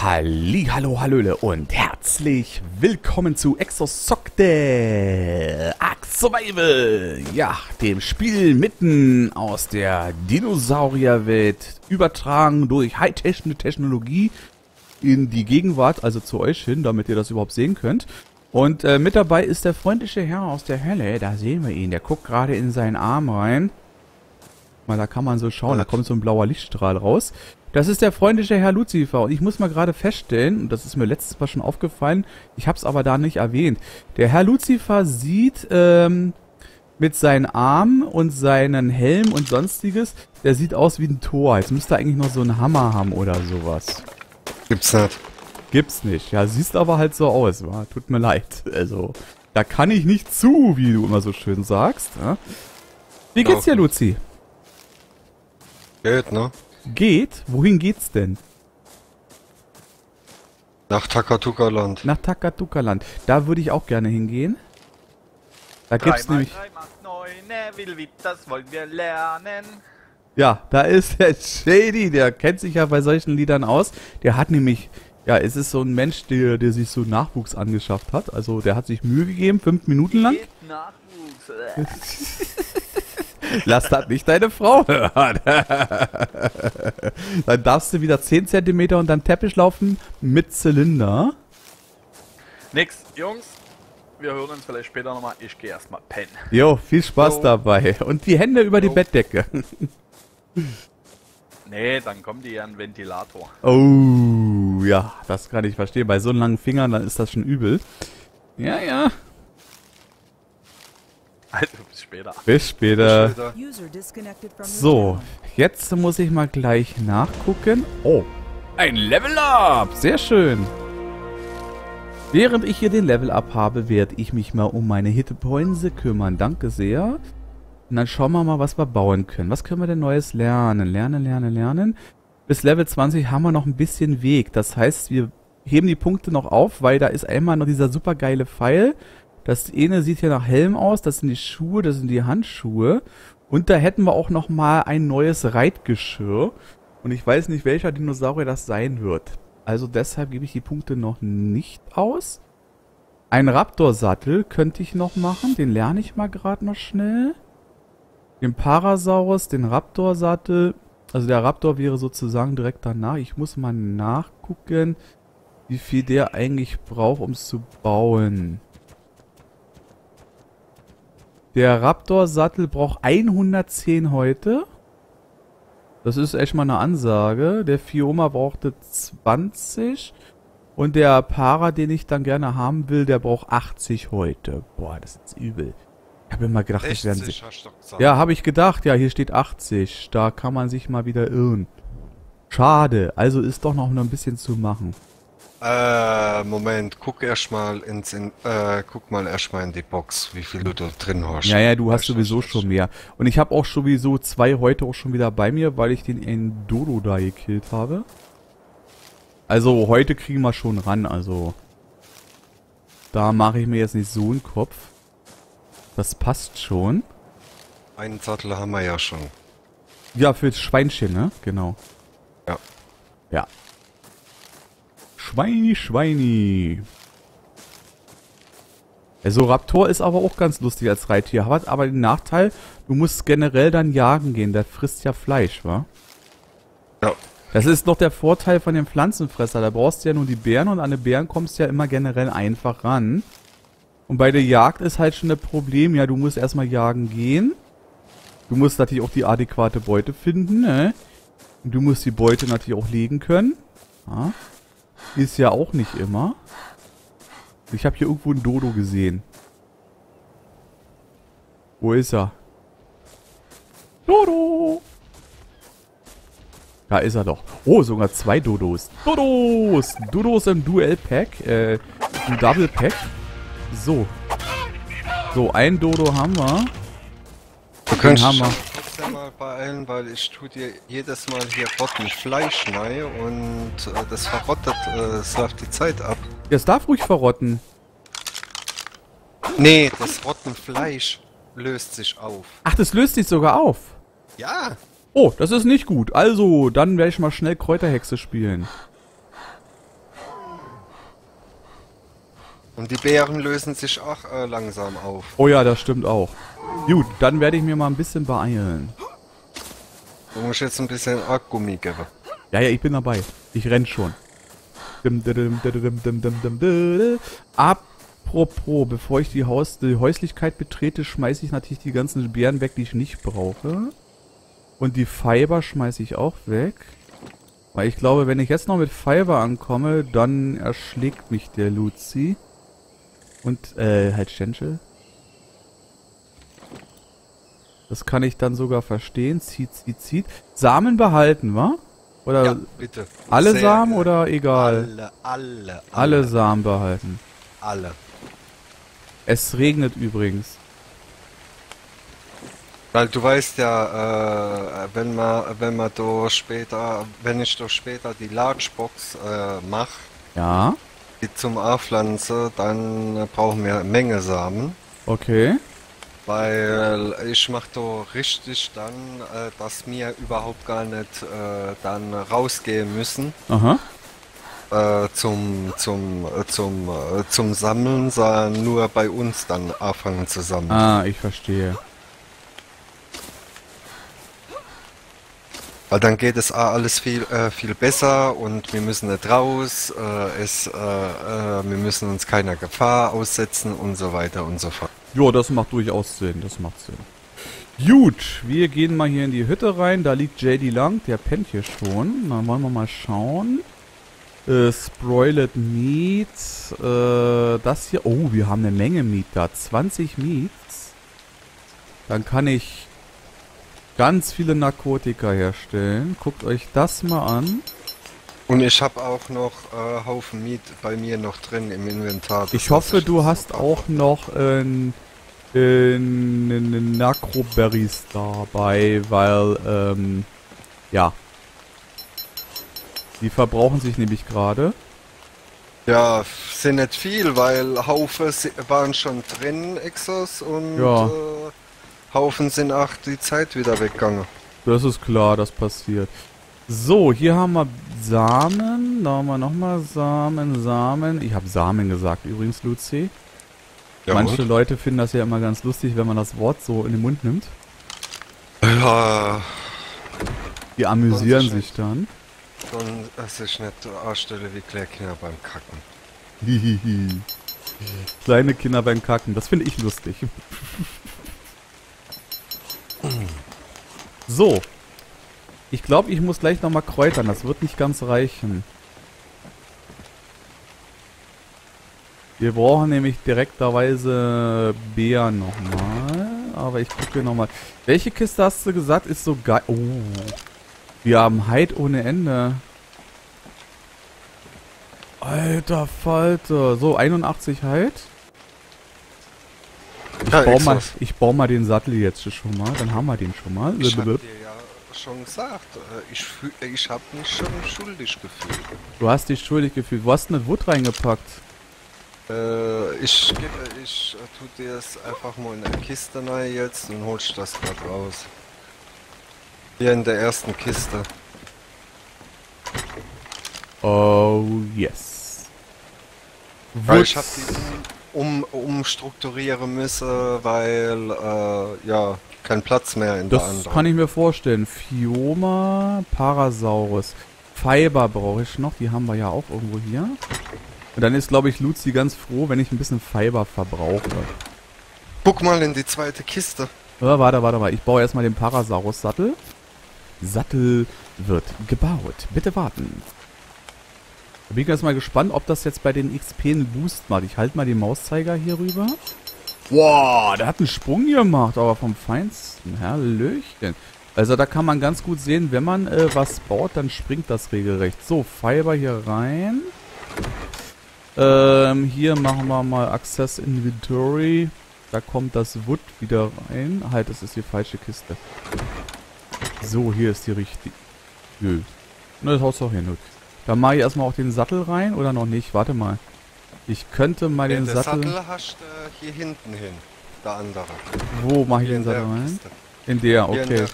Halli, hallo, hallöle und herzlich willkommen zu Exosocte Ark Survival. Ja, dem Spiel mitten aus der Dinosaurierwelt übertragen durch High-Technologie in die Gegenwart, also zu euch hin, damit ihr das überhaupt sehen könnt. Und äh, mit dabei ist der freundliche Herr aus der Hölle, da sehen wir ihn, der guckt gerade in seinen Arm rein. Mal, da kann man so schauen, da kommt so ein blauer Lichtstrahl raus. Das ist der freundliche Herr Lucifer und ich muss mal gerade feststellen, und das ist mir letztes Mal schon aufgefallen, ich habe es aber da nicht erwähnt. Der Herr Lucifer sieht ähm, mit seinen Armen und seinen Helm und sonstiges, der sieht aus wie ein Tor. Jetzt müsste er eigentlich noch so einen Hammer haben oder sowas. Gibt's nicht. Gibt's nicht. Ja, siehst aber halt so aus, wa? Tut mir leid. Also, da kann ich nicht zu, wie du immer so schön sagst. Ja? Wie geht's dir, Luzi? Geht, ne? Geht? Wohin geht's denn? Nach Takatuka-Land. Nach Takatuka-Land. Da würde ich auch gerne hingehen. Da gibt's nämlich... drei macht neun, ne, will wie, das wollen wir lernen. Ja, da ist der Shady, der kennt sich ja bei solchen Liedern aus. Der hat nämlich... Ja, es ist so ein Mensch, der, der sich so Nachwuchs angeschafft hat. Also der hat sich Mühe gegeben, fünf Minuten lang. Geht Nachwuchs. Lass das nicht deine Frau hören. dann darfst du wieder 10 cm unter den Teppich laufen mit Zylinder. Nix, Jungs. Wir hören uns vielleicht später nochmal. Ich gehe erstmal pennen. Jo, viel Spaß Jo. dabei. Und die Hände über die Jo. Bettdecke. Nee, dann kommt die an den Ventilator. Oh, ja, das kann ich verstehen. Bei so langen Fingern, dann ist das schon übel. Ja, ja. Also bis später. Bis später. Später. From your So, jetzt muss ich mal gleich nachgucken. Oh, ein Level Up. Sehr schön. Während ich hier den Level Up habe, werde ich mich mal um meine Hitpoints kümmern. Danke sehr. Und dann schauen wir mal, was wir bauen können. Was können wir denn Neues lernen? Lernen, lernen, lernen. Bis Level 20 haben wir noch ein bisschen Weg. Das heißt, wir heben die Punkte noch auf, weil da ist einmal noch dieser super geile Pfeil. Das eine sieht hier nach Helm aus. Das sind die Schuhe, das sind die Handschuhe. Und da hätten wir auch noch mal ein neues Reitgeschirr. Und ich weiß nicht, welcher Dinosaurier das sein wird. Also deshalb gebe ich die Punkte noch nicht aus. Ein Raptor-Sattel könnte ich noch machen. Den lerne ich mal gerade noch schnell. Den Parasaurus, den Raptor-Sattel. Also der Raptor wäre sozusagen direkt danach. Ich muss mal nachgucken, wie viel der eigentlich braucht, um es zu bauen. Der Raptor-Sattel braucht 110 heute. Das ist echt mal eine Ansage. Der Fioma brauchte 20. Und der Para, den ich dann gerne haben will, der braucht 80 heute. Boah, das ist übel. Ich habe immer gedacht, das wären 60 hast du doch gesagt. Ja, habe ich gedacht. Ja, hier steht 80. Da kann man sich mal wieder irren. Schade. Also ist doch noch ein bisschen zu machen. Äh, Moment, guck erst mal ins, in, äh, guck mal erst mal in die Box, wie viel du da drin hast. Ja, ja, du hast sowieso schon mehr. Und ich habe auch sowieso zwei heute auch schon wieder bei mir, weil ich den Endodo da gekillt habe. Also heute kriegen wir schon ran, also da mache ich mir jetzt nicht so einen Kopf. Das passt schon. Einen Sattel haben wir ja schon. Ja, fürs Schweinchen, ne? Genau. Ja. Ja. Schweini, Schweini. Also Raptor ist aber auch ganz lustig als Reittier. Hat aber den Nachteil, du musst generell dann jagen gehen. Der frisst ja Fleisch, wa? Ja. Das ist noch der Vorteil von dem Pflanzenfresser. Da brauchst du ja nur die Beeren und an die Beeren kommst du ja immer generell einfach ran. Und bei der Jagd ist halt schon das Problem, ja, du musst erstmal jagen gehen. Du musst natürlich auch die adäquate Beute finden, ne? Und du musst die Beute natürlich auch legen können. Ja. Ist ja auch nicht immer. Ich habe hier irgendwo einen Dodo gesehen. Wo ist er? Dodo! Da ist er doch. Oh, sogar zwei Dodos. Dodos! Dodos im Duell-Pack. Äh, im Double-Pack. So. So, ein Dodo haben wir. Du kannst haben wir. Mal beeilen, weil ich tu dir jedes Mal hier rotten Fleisch rein und äh, das verrottet, äh, es läuft die Zeit ab. Das darf ruhig verrotten. Nee, das rotten Fleisch löst sich auf. Ach, das löst sich sogar auf. Ja, Oh, das ist nicht gut. Also, dann werde ich mal schnell Kräuterhexe spielen. Und die Beeren lösen sich auch äh, langsam auf. Oh ja, das stimmt auch. Gut, dann werde ich mir mal ein bisschen beeilen. Du musst jetzt ein bisschen Akgummi geben. Ja, ja, ich bin dabei. Ich renn schon. Apropos, bevor ich die, Haus die Häuslichkeit betrete, schmeiße ich natürlich die ganzen Beeren weg, die ich nicht brauche. Und die Fiber schmeiße ich auch weg. Weil ich glaube, wenn ich jetzt noch mit Fiber ankomme, dann erschlägt mich der Luzi. Und, äh, halt Stenchel. Das kann ich dann sogar verstehen. Zieht, zieht, zieht. Samen behalten, wa? Oder Ja, bitte. alle Sehr Samen gerne. oder egal? Alle, alle, Alle Samen behalten. Alle. Es regnet übrigens. Weil du weißt ja, äh, wenn man, wenn man da später, wenn ich da später die Largebox äh, mache, Ja, die zum Aufpflanzen, dann brauchen wir eine Menge Samen. okay. Weil ich mache da richtig dann, äh, dass wir überhaupt gar nicht äh, dann rausgehen müssen Aha. äh, zum, zum, zum, zum Sammeln, sondern nur bei uns dann anfangen zu sammeln. Ah, ich verstehe. Weil dann geht es alles viel, äh, viel besser und wir müssen nicht raus, äh, es, äh, äh, wir müssen uns keiner Gefahr aussetzen und so weiter und so fort. Jo, das macht durchaus Sinn. Das macht Sinn. Gut, wir gehen mal hier in die Hütte rein. Da liegt JD lang. Der pennt hier schon. Dann wollen wir mal schauen. Äh, Sproiled Meat. Äh, das hier. Oh, wir haben eine Menge Meat da. 20 Meats. Dann kann ich ganz viele Narkotika herstellen. Guckt euch das mal an. Und ich habe auch noch äh, Haufen Miet bei mir noch drin im Inventar. Das Ich hoffe, lasse du hast auch noch äh, äh, Necroberries dabei, weil, ähm, ja. Die verbrauchen sich nämlich gerade. Ja, sind nicht viel, weil Haufen si- waren schon drin, Exos, und Ja. äh, Haufen sind auch die Zeit wieder weggegangen. Das ist klar, das passiert. So, hier haben wir Samen. Da haben wir nochmal Samen, Samen. Ich habe Samen gesagt übrigens, Luzi. Ja, Manche und? Leute finden das ja immer ganz lustig, wenn man das Wort so in den Mund nimmt. Ja, Die amüsieren sich dann. und es ist nicht anstelle wie Klärkinder beim Kacken. Hihihi. Kleine Kinder beim Kacken, das finde ich lustig. So. Ich glaube, ich muss gleich nochmal kräutern. Das wird nicht ganz reichen. Wir brauchen nämlich direkterweise Beeren nochmal. Aber ich gucke nochmal. Welche Kiste hast du gesagt? Ist so geil. Oh. Wir haben Heid ohne Ende. Alter Falter. So, 81 Heid. Ich, Ja, baue mal, ich baue mal den Sattel jetzt schon mal. Dann haben wir den schon mal. Ich hab dir ja schon gesagt, äh, ich, fühl- ich habe mich schon schuldig gefühlt. Du hast dich schuldig gefühlt. Wo hast du das Wood reingepackt? Äh, ich gebe, ich äh, tu dir das einfach mal in eine Kiste rein jetzt und holst das grad raus. Hier in der ersten Kiste. Oh, yes. Weil ich Wood. habe die um, umstrukturieren müssen, weil äh, ja kein Platz mehr in der Das anderen. kann ich mir vorstellen. Fioma, Parasaurus. Fiber brauche ich noch. Die haben wir ja auch irgendwo hier. Und dann ist, glaube ich, Luzi ganz froh, wenn ich ein bisschen Fiber verbrauche. Guck mal in die zweite Kiste. Ja, warte, warte mal. Ich baue erstmal den Parasaurus-Sattel. Sattel wird gebaut. Bitte warten. Da bin ich jetzt mal gespannt, ob das jetzt bei den XP einen Boost macht. Ich halte mal den Mauszeiger hier rüber. Wow, der hat einen Sprung gemacht, aber vom Feinsten. Hallöchen. Also da kann man ganz gut sehen, wenn man äh, was baut, dann springt das regelrecht. So, Fiber hier rein. Ähm, hier machen wir mal Access Inventory. Da kommt das Wood wieder rein. Halt, das ist die falsche Kiste. So, hier ist die richtige. Nö. Na, das haust du auch hin. Gut. Dann mache ich erstmal auch den Sattel rein oder noch nicht? Warte mal. Ich könnte mal den der Sattel... Sattel hast äh, hier hinten hin. Der andere. Wo mache ich Hier den Sattel rein? Kiste. In der, Hier in okay. der.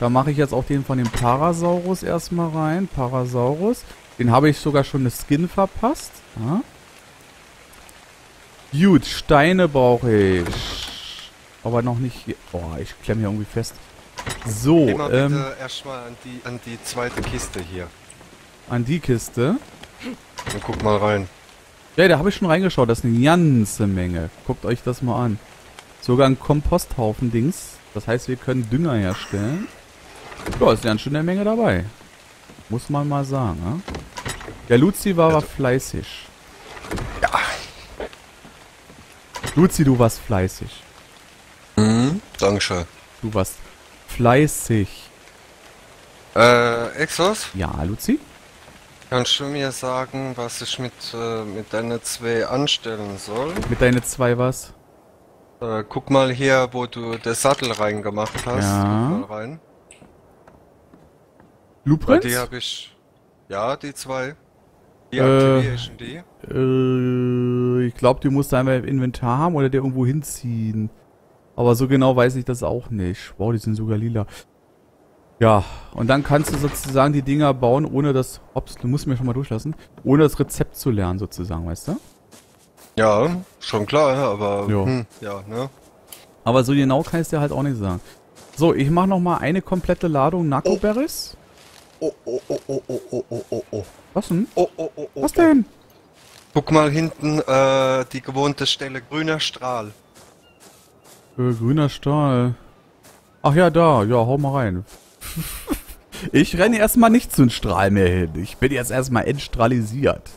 Da mache ich jetzt auch den von dem Parasaurus erstmal rein. Parasaurus. Den habe ich sogar schon eine Skin verpasst. Ja. Gut, Steine brauche ich. Aber noch nicht hier. Oh, ich klemme hier irgendwie fest. So, mal ähm, erstmal an die, an die zweite Kiste hier. An die Kiste. Und guck mal rein. Ja, da habe ich schon reingeschaut. Das ist eine ganze Menge. Guckt euch das mal an. Sogar ein Komposthaufen-Dings. Das heißt, wir können Dünger herstellen. Ja, ist ja eine schöne Menge dabei. Muss man mal sagen, ne? Der Luzi war aber fleißig. Ja. Luzi, du warst fleißig. Mhm. Dankeschön. Du warst fleißig. Äh, Exos, Ja, Luzi? Kannst du mir sagen, was ich mit, äh, mit deinen zwei anstellen soll? Mit deine zwei was? Äh, guck mal hier, wo du den Sattel reingemacht hast. Ja. Guck mal rein. Blueprints? die habe ich. Ja, die zwei. Wie Äh. aktiviere ich die? Äh, ich glaube, die musst du einmal im Inventar haben oder dir irgendwo hinziehen. Aber so genau weiß ich das auch nicht. Wow, die sind sogar lila. Ja, und dann kannst du sozusagen die Dinger bauen, ohne das... Ops, du musst mir schon mal durchlassen. Ohne das Rezept zu lernen, sozusagen, weißt du? Ja, schon klar, aber... Jo. Hm, ja, ne? Aber so genau kann ich es dir halt auch nicht sagen. So, ich mache nochmal eine komplette Ladung oh. Nakoberries. Oh, oh. oh, oh, oh, oh, oh, oh, oh, oh. Was denn? Oh, oh, oh, oh, Was oh. denn? Guck mal hinten, äh, die gewohnte Stelle, grüner Strahl. Äh, grüner Strahl. Ach ja, da. Ja, hau mal rein. ich renne erstmal nicht zu einem Strahl mehr hin. Ich bin jetzt erstmal entstralisiert.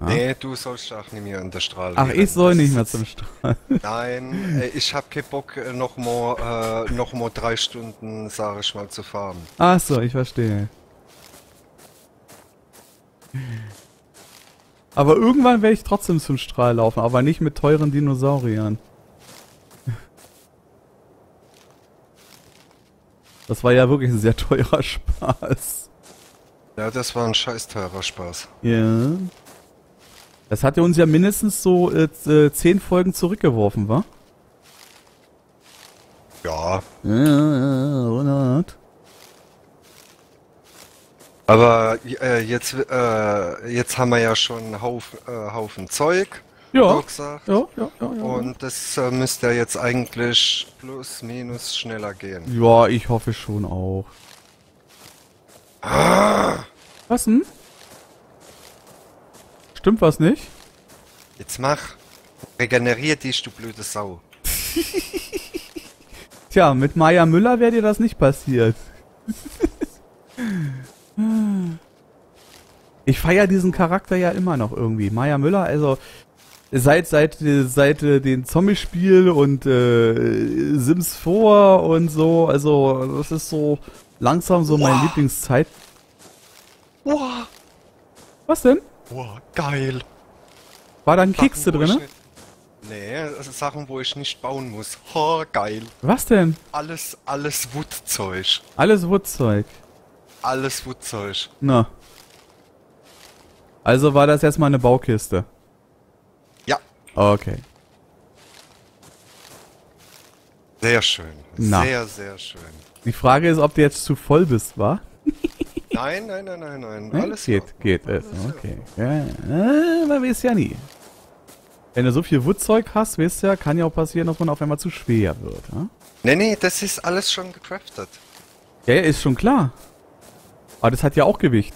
Ja. Nee, du sollst auch nicht mehr an der Strahl. Ach, ich soll nicht mehr zum Strahl. Nein, äh, ich hab keinen Bock, äh, noch mal, äh, noch mal drei Stunden, sag ich mal, zu fahren. Ach so, ich verstehe. Aber irgendwann werde ich trotzdem zum Strahl laufen, aber nicht mit teuren Dinosauriern. Das war ja wirklich ein sehr teurer Spaß. Ja, das war ein scheiß teurer Spaß. Ja. Das hat ja uns ja mindestens so äh, äh, zehn Folgen zurückgeworfen, wa? Ja, Ja, ja, Ronald. aber äh, jetzt, äh, jetzt haben wir ja schon einen Haufen, äh, Haufen Zeug, Ja. gesagt. Ja, ja, ja, ja. Und das äh, müsste ja jetzt eigentlich plus minus schneller gehen. Ja, ich hoffe schon auch. Was denn? Stimmt was nicht? Jetzt mach. Regenerier dich, du blöde Sau. Tja, mit Maya Müller wäre dir das nicht passiert. ich feiere diesen Charakter ja immer noch irgendwie. Maya Müller, also seit seit seit äh, den Zombie-Spiel und äh, Sims 4 und so, also das ist so langsam so meine Wow. Lieblingszeit. Wow, Was denn? wow, geil. War da ein Kekse drin? nicht- Nee, also Sachen, wo ich nicht bauen muss. Ha, geil. Was denn? Alles, alles Woodzeug. Alles Woodzeug. Alles Woodzeug. Na. Also war das jetzt mal eine Baukiste. Ja, Okay. sehr schön. Na. Sehr, sehr schön. Die Frage ist, ob du jetzt zu voll bist, wa? Nein, nein, nein, nein, nein. Ne? Alles geht, ja. geht es. Alles ja. Okay. Ja, äh, man weiß ja nie. Wenn du so viel Woodzeug hast, weißt du ja, kann ja auch passieren, dass man auf einmal zu schwer wird. Ja, Nee, nee, das ist alles schon gecraftet. ja, ja ist schon klar. Aber das hat ja auch Gewicht.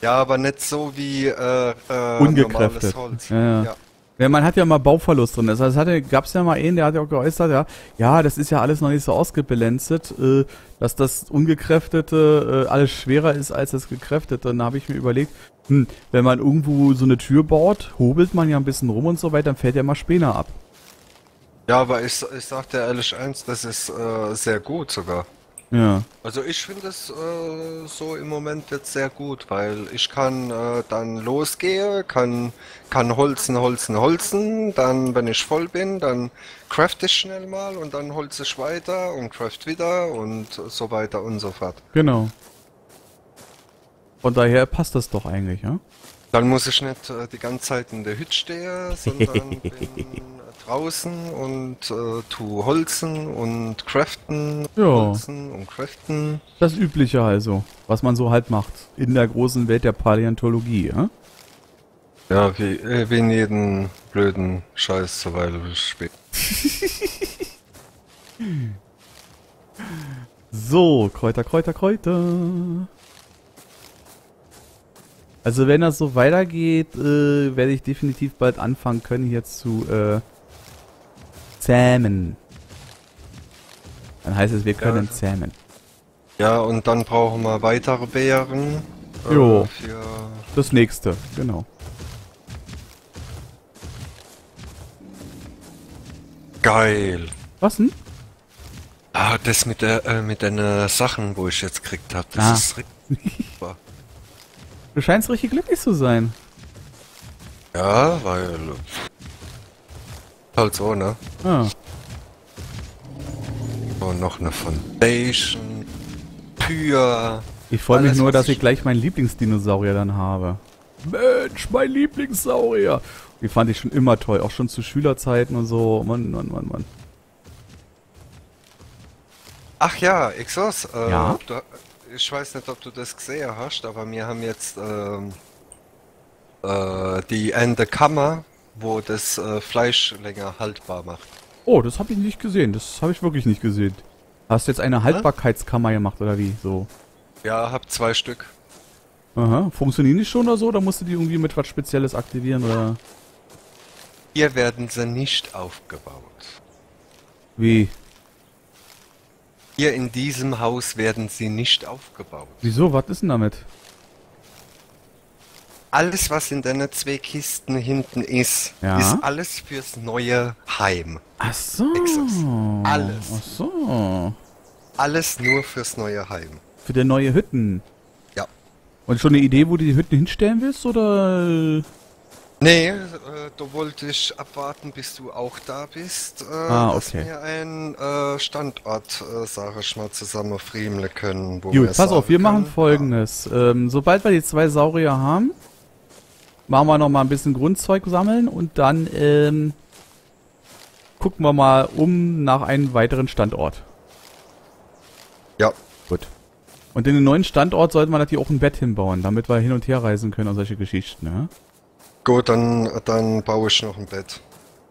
Ja, aber nicht so wie äh, äh, Ungekräftet. normales Holz. Ja, ja. ja. Ja, man hat ja mal Bauverlust drin. Das heißt, es hatte, gab's ja mal einen, der hat ja auch geäußert, ja, ja, das ist ja alles noch nicht so ausgebalanced, äh, dass das Ungekräftete äh, alles schwerer ist als das Gekräftete. Dann habe ich mir überlegt, hm, wenn man irgendwo so eine Tür baut, hobelt man ja ein bisschen rum und so weiter, dann fällt ja mal Späne ab. Ja, aber ich, ich sag dir ehrlich eins, das ist äh, sehr gut sogar. Ja. Also ich finde es äh, so im Moment jetzt sehr gut, weil ich kann äh, dann losgehe, kann, kann holzen, holzen, holzen, dann wenn ich voll bin, dann craft ich schnell mal und dann holze ich weiter und craft wieder und so weiter und so fort. Genau. Von daher passt das doch eigentlich, ja? Dann muss ich nicht äh, die ganze Zeit in der Hütte stehen, sondern bin draußen und äh, tu holzen und craften, Ja. holzen und craften. Das Übliche also, was man so halt macht in der großen Welt der Paläontologie, ja? Ja, wie, äh, wie in jedem blöden Scheiß Survival-Spiel. So, Kräuter, Kräuter, Kräuter. Also wenn das so weitergeht, äh, werde ich definitiv bald anfangen können hier zu äh, zähmen. Dann heißt es, wir können Ja. zähmen. Ja, und dann brauchen wir weitere Beeren. äh, Jo. Für Das nächste, genau. geil. Was denn? Ah, das mit der äh, mit den äh, Sachen, wo ich jetzt gekriegt habe, das Ah. ist richtig super. Du scheinst richtig glücklich zu sein. Ja, weil äh, halt so, ne? Ah. Und noch eine Foundation. Für Ich freue mich nur, dass ich ich- gleich meinen Lieblingsdinosaurier dann habe. Mensch, mein Lieblingssaurier. Die fand ich schon immer toll, auch schon zu Schülerzeiten und so. Mann, Mann, Mann, Mann. Ach ja, Exos, äh, Ja? Du, ich weiß nicht, ob du das gesehen hast, aber wir haben jetzt ähm, äh, die Ende Kammer, wo das äh, Fleisch länger haltbar macht. Oh, das habe ich nicht gesehen. Das habe ich wirklich nicht gesehen. Hast du jetzt eine Haltbarkeitskammer gemacht oder wie? So. Ja, hab zwei Stück. Aha. Funktionieren die schon oder so? Oder musst du die irgendwie mit was Spezielles aktivieren oder Hier werden sie nicht aufgebaut. wie? Hier in diesem Haus werden sie nicht aufgebaut. Wieso? Was ist denn damit? Alles, was in deinen zwei Kisten hinten ist, Ja. ist alles fürs neue Heim. Ach so. Exos. Alles. Ach so. Alles nur fürs neue Heim. Für der neue Hütten. Ja. Und schon eine Idee, wo du die Hütten hinstellen willst oder? Nee, äh, da wollte ich abwarten, bis du auch da bist, äh, Ah, dass okay. wir einen äh, Standort, äh, sag ich mal, zusammen friemeln können. Wo Gut, pass auf, wir machen können, folgendes. Ähm, sobald wir die zwei Saurier haben, machen wir noch mal ein bisschen Grundzeug sammeln und dann ähm, gucken wir mal um nach einem weiteren Standort. Ja, Gut. Und in den neuen Standort sollten wir natürlich auch ein Bett hinbauen, damit wir hin und her reisen können und solche Geschichten, ne? gut, dann, dann baue ich noch ein Bett.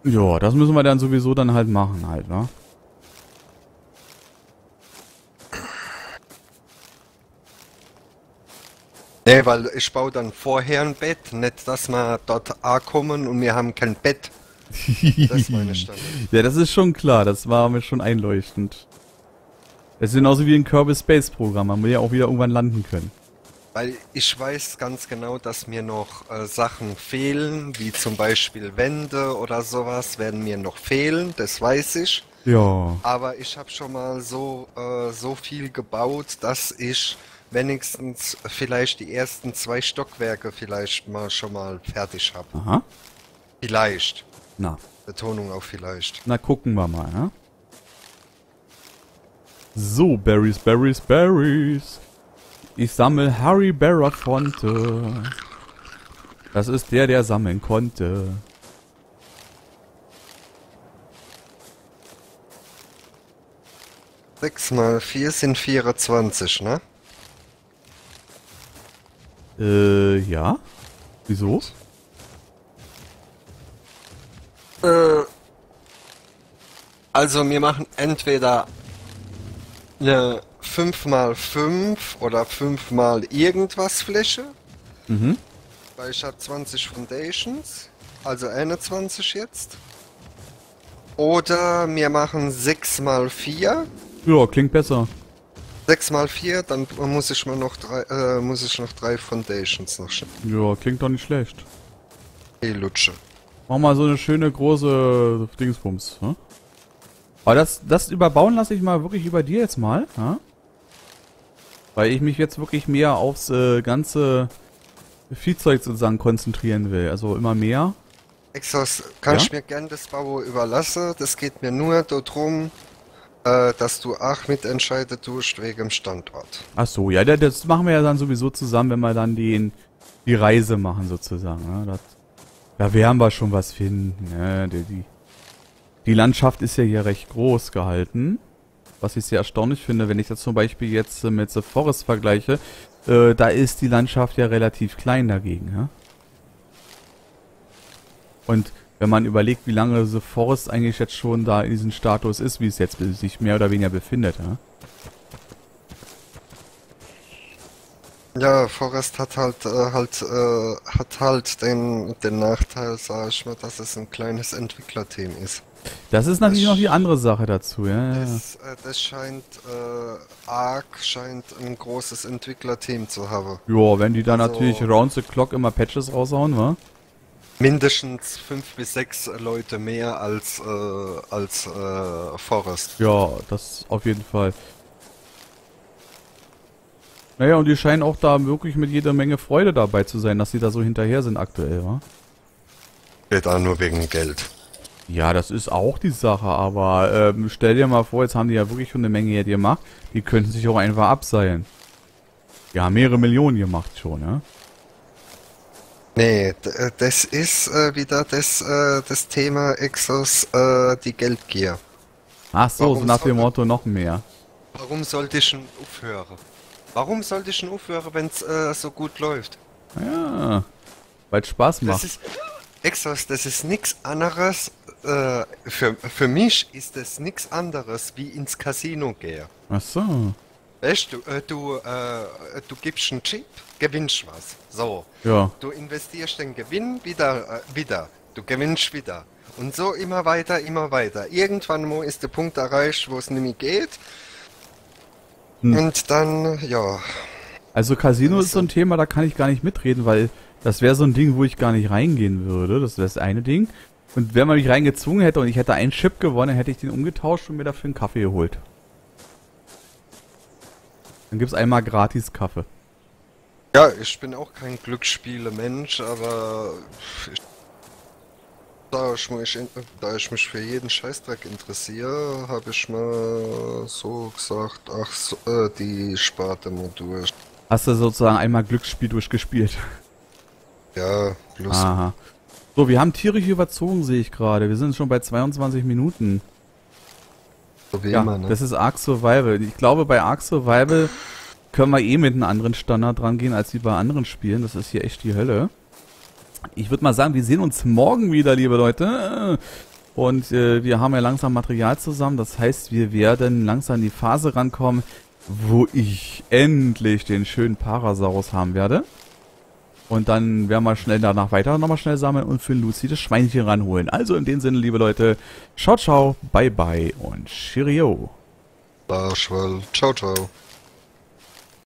Ja, das müssen wir dann sowieso dann halt machen halt, ne? Nee, weil ich baue dann vorher ein Bett, nicht, dass wir dort ankommen und wir haben kein Bett. Das ist meine Stand. Ja, das ist schon klar, das war mir schon einleuchtend. Das ist genauso wie ein Kirby Space Programm, man will ja auch wieder irgendwann landen können. Weil ich weiß ganz genau, dass mir noch äh, Sachen fehlen, wie zum Beispiel Wände oder sowas werden mir noch fehlen, das weiß ich. Ja. Aber ich habe schon mal so, äh, so viel gebaut, dass ich wenigstens vielleicht die ersten zwei Stockwerke vielleicht mal schon mal fertig habe. Aha. Vielleicht. Na, Betonung auf vielleicht. na gucken wir mal, ne? So, Berries, Berries, Berries. Ich sammle Harry Belafonte. Das ist der, der sammeln konnte. Sechs mal vier sind 24, ne? Äh, ja? Wieso? Äh, also wir machen entweder eine 5 mal 5 oder 5 mal irgendwas Fläche. Mhm. Weil ich habe 20 Foundations, also 21 jetzt. Oder wir machen 6 mal 4. Ja, klingt besser. 6 mal 4, dann muss ich mal noch drei, äh, muss ich noch drei Foundations noch schaffen. Ja, klingt doch nicht schlecht. Hey, Lutsche. Mach mal so eine schöne große Dingsbums. Hm? Aber das, das überbauen lasse ich mal wirklich über dir jetzt mal. Ja? Weil ich mich jetzt wirklich mehr aufs äh, ganze Viehzeug sozusagen konzentrieren will. Also immer mehr. Exos, kann Ja? ich mir gern das Bau überlassen. Das geht mir nur darum, äh, dass du auch mitentscheiden tust wegen Standort. Ach so, ja, da- das machen wir ja dann sowieso zusammen, wenn wir dann den, die Reise machen sozusagen. Ne? Das, da werden wir schon was finden. Ne? Die, die, die Landschaft ist ja hier recht groß gehalten. Was ich sehr erstaunlich finde, wenn ich das zum Beispiel jetzt mit The Forest vergleiche, äh, da ist die Landschaft ja relativ klein dagegen. Ja? Und wenn man überlegt, wie lange The Forest eigentlich jetzt schon da in diesem Status ist, wie es jetzt sich mehr oder weniger befindet, ja? Ja, Forest hat halt äh, halt äh, hat halt den den Nachteil, sag ich mal, dass es ein kleines Entwicklerteam ist. Das ist natürlich noch die andere Sache dazu, ja. Das, äh, das scheint äh, Ark scheint ein großes Entwicklerteam zu haben. Ja, wenn die dann Also- natürlich round the clock immer Patches raushauen, wa? Mindestens fünf bis sechs Leute mehr als äh, als äh, Forest. Ja, das auf jeden Fall. Naja, und die scheinen auch da wirklich mit jeder Menge Freude dabei zu sein, dass sie da so hinterher sind aktuell, wa? Geht auch nur wegen Geld. Ja, das ist auch die Sache, aber ähm, stell dir mal vor, jetzt haben die ja wirklich schon eine Menge hier gemacht. Die könnten sich auch einfach abseilen. Haben mehrere Millionen gemacht schon, ja? Nee, äh, das ist äh, wieder das, äh, das Thema Exos, äh, die Geldgier. Ach so, so nach dem Motto noch mehr. Warum sollte ich denn aufhören? Warum sollte ich denn aufhören, wenn es äh, so gut läuft? Ja, weil es Spaß Das macht. ist, Exos, das ist nichts anderes. Äh, für, für mich ist das nichts anderes wie ins Casino gehen. Ach so. Weißt du, äh, du, äh, du gibst einen Chip, gewinnst was. So. Ja. Du investierst den Gewinn wieder, äh, wieder. Du gewinnst wieder. Und so immer weiter, immer weiter. Irgendwann mal ist der Punkt erreicht, wo es nicht mehr geht. Hm. Und dann, ja. Also Casino ist so ein Thema, da kann ich gar nicht mitreden, weil das wäre so ein Ding, wo ich gar nicht reingehen würde. Das wäre das eine Ding. Und wenn man mich reingezwungen hätte und ich hätte einen Chip gewonnen, hätte ich den umgetauscht und mir dafür einen Kaffee geholt. Dann gibt's einmal gratis Kaffee. Ja, ich bin auch kein Glücksspiele-Mensch, aber ich, da, ich mich, da ich mich für jeden Scheißdreck interessiere, habe ich mal so gesagt, ach, so, äh, die Sparte mal durch. Hast du sozusagen einmal Glücksspiel durchgespielt. Ja, plus Aha. So, wir haben tierisch überzogen, sehe ich gerade. Wir sind schon bei 22 Minuten. Wie Ja, immer, ne? das ist Ark Survival. Ich glaube, bei Ark Survival können wir eh mit einem anderen Standard dran gehen, als wie bei anderen Spielen. Das ist hier echt die Hölle. Ich würde mal sagen, wir sehen uns morgen wieder, liebe Leute. Und äh, wir haben ja langsam Material zusammen. Das heißt, wir werden langsam in die Phase rankommen, wo ich endlich den schönen Parasaurus haben werde. Und dann werden wir schnell danach weiter nochmal schnell sammeln und für Lucy das Schweinchen ranholen. Also in dem Sinne, liebe Leute, ciao, ciao, bye, bye und Cheerio. Ciao, ciao.